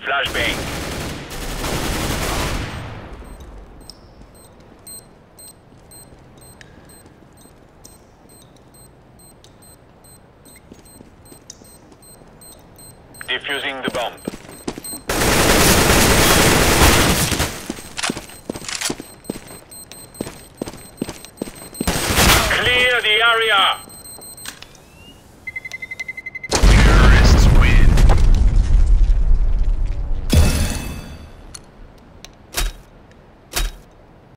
Flashbang. Defusing the bomb. Clear the area!